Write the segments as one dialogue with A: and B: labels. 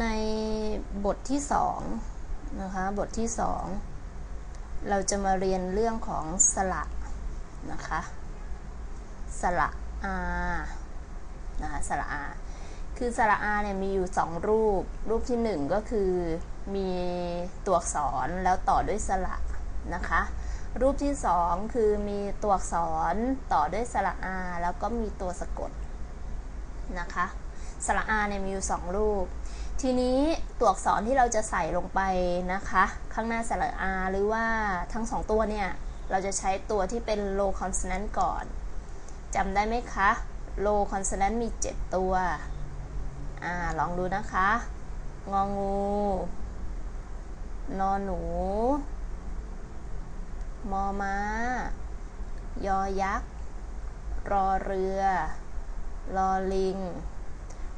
A: ในบทที่สองนะคะบทที่สองเราจะมาเรียนเรื่องของสระนะคะสระอานะคะสระอา คือสระอาเนี่ยมีอยู่สองรูป รูปที่หนึ่งก็คือมีตัวอักษรแล้วต่อด้วยสระนะคะ รูปที่สองคือมีตัวอักษรต่อด้วยสระอา แล้วก็มีตัวสะกดนะคะ สระอาเนี่ยมีอยู่สองรูป ทีนี้ตัวอักษรที่เราจะใส่ลงไปนะคะ ข้างหน้าสระอาหรือว่าทั้งสองตัวเนี่ยเราจะใช้ตัวที่เป็น low consonant ก่อนจำได้ไหมคะ low consonant มี 7 ตัวอ่าลองดูนะคะ งองู นอหนู มอม้า ยอยักษ์ รอเรือลอลิง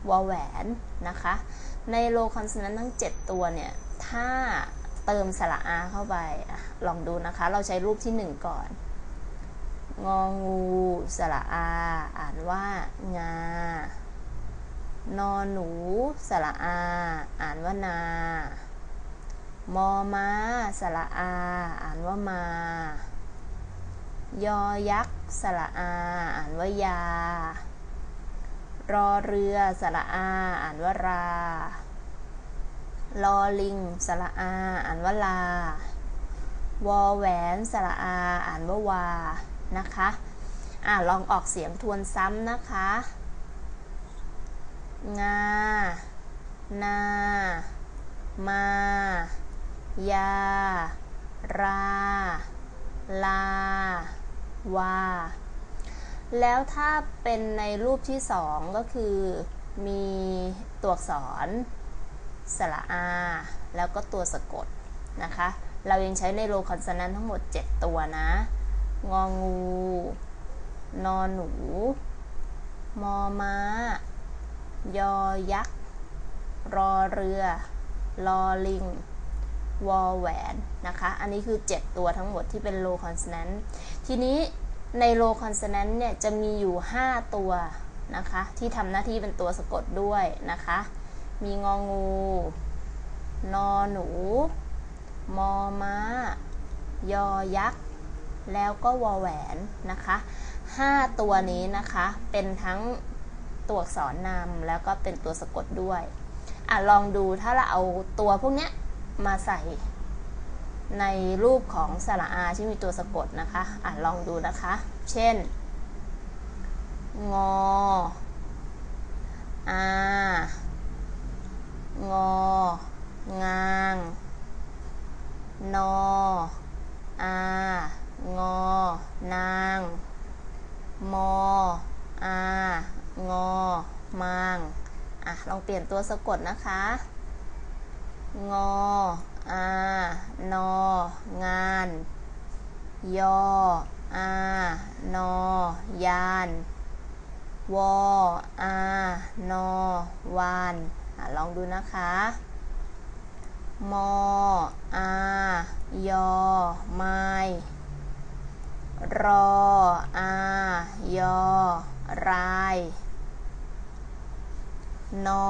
A: วอแหวนนะคะ ในโลคอนสแนนต์ทั้ง 7 ตัวเนี่ย ถ้าเติมสระอาเข้าไปอลองดูนะคะ เราใช้รูปที่ 1 ก่อน งองูสระอา อ่านว่างานอหนูสระอา อ่านว่านา มอม้าสระอา อ่านว่ามายอยักษ์สระอา อ่านว่ายา รอเรือสระอา อ่านว่ารา ลอลิงสระอา อ่านว่าลา วอแหวนสระอา อ่านว่าวา นะคะ อ่าลองออกเสียงทวนซ้ำนะคะ งา นา มา ยา รา ลา วา แล้วถ้าเป็นในรูปที่สองก็คือ มีตัวอักษรสระอา แล้วก็ตัวสะกดนะคะ เรายังใช้ในโลคอนสแนนทั้งหมด 7 ตัวนะ งองู นอนหนู มอม้า ยอยักษ์ รอเรือ ลอลิง วอแหวน นะคะ อันนี้คือ 7 ตัวทั้งหมดที่เป็น low consonant ทีนี้ ใน low consonant เนี่ยจะมีอยู่ 5 ตัวนะคะ ที่ทำหน้าที่เป็นตัวสะกดด้วยนะคะ มีงองู นอหนู มอม้า ยอยักษ์ แล้วก็วอแหวนนะคะ 5 ตัวนี้นะคะเป็นทั้งตัวอักษรนำแล้วก็เป็นตัวสะกดด้วยอะลองดูถ้าเราเอาตัวพวกเนี้ยมาใส่ ในรูปของสระอาที่มีตัวสะกดนะคะอะลองดูนะคะ เช่น งออางองาง นออางอนาง มออางอมาง อะ ลองเปลี่ยนตัวสะกดนะคะ งอ อานองาน ยออานอยาน วออานอวานอลองดูนะคะมออายอไมรออายอรายนอ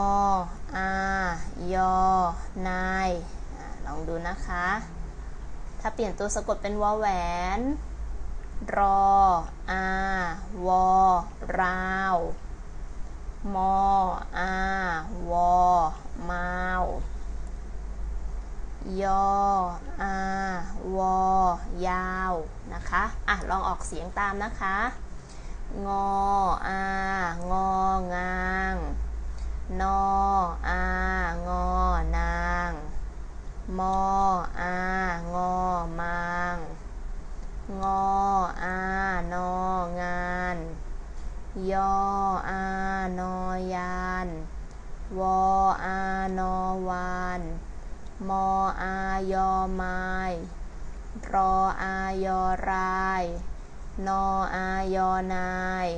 A: อายอนาย ลองดูนะคะ ถ้าเปลี่ยนตัวสะกดเป็นวอแหวน รออาวอราว มออาวอมาว ยออาวอยาว นะคะ อะ ลองออกเสียงตามนะคะ งออางองาง นออางอนาง มออางอมาง งออานองาน ยออานอยาน วออานอวาน มออายอไมรออายอราย นออายอนาย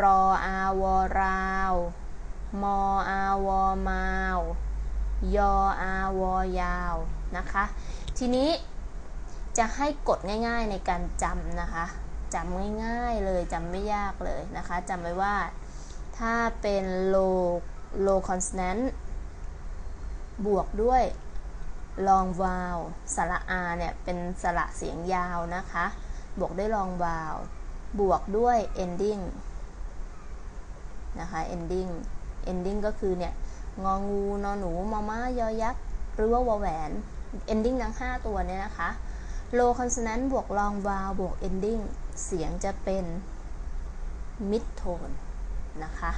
A: รออาวราว มออาวอมาว ยออาวอยาวนะคะ ทีนี้จะให้กดง่ายๆในการจำนะคะจำง่ายๆเลยจำไม่ยากเลยนะคะจำไว้ว่าถ้าเป็น low low consonant บวกด้วย long vowel สระอาเนี่ยเป็นสระเสียงยาวนะคะ บวกด้วย long vowel บวกด้วย ending นะคะ ending ending ก็คือเนี่ย งองูนอหนูมอม้ายอยักษ์หรือว่าวอแหวน ending ทั้ง 5 ตัวเนี่ยนะคะ low consonant บวก long vowel บวก ending เสียงจะเป็น mid tone นะคะ